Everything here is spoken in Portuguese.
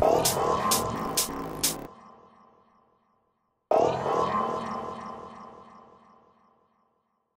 Oh,